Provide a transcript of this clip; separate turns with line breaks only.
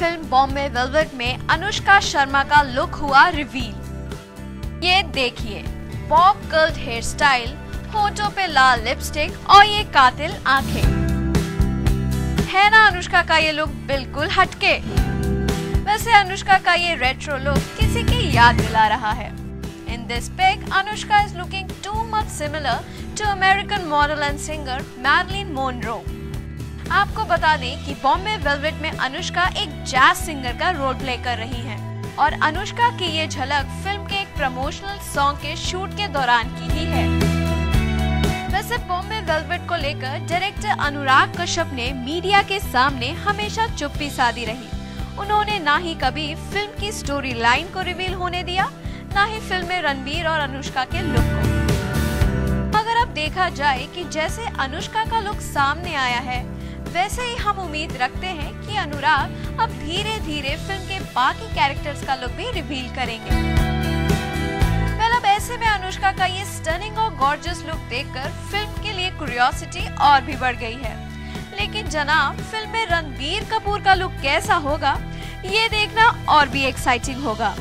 Bombay Velvet में अनुष्का शर्मा का look हुआ रिवील। ये देखिए पॉप कर्ल्ड हेयर स्टाइल, होठों पे लाल लिपस्टिक और ये कातिल आँखें। है ना अनुष्का का ये लुक बिल्कुल हटके? वैसे अनुष्का का ये रेट्रो लुक किसी की याद दिला रहा है। In this pic Anushka is looking too much similar to American model and singer Marilyn Monroe आपको बता दें कि बॉम्बे वेलवेट में अनुष्का एक जैज सिंगर का रोल प्ले कर रही हैं। और अनुष्का की ये झलक फ़िल्म के एक प्रमोशनल सॉन्ग के शूट के दौरान की ही है। वैसे बॉम्बे वेलवेट को लेकर डायरेक्टर अनुराग कश्यप ने मीडिया के सामने हमेशा चुप्पी साधी रही। उन्होंने ना ही कभी फ़िल्म की स्टोरी लाइन को रिवील होने दिया, ना ही फ़िल्म में रणबीर और अनुष्का के लुक को। अगर अब देखा जाए कि जैसे अनुष्का का लुक सामने आया है वैसे ही हम उम्मीद रखते हैं कि अनुराग अब धीरे धीरे फ़िल्म के बाकी कैरेक्टर्स का लुक भी रिवील करेंगे। ऐसे में अनुष्का का ये स्टनिंग और गॉर्जियस लुक देखकर फ़िल्म के लिए क्यूरियोसिटी और भी बढ़ गई है। लेकिन जनाब फ़िल्म में रणबीर कपूर का लुक कैसा होगा, ये देखना और भी एक्साइटिंग होगा।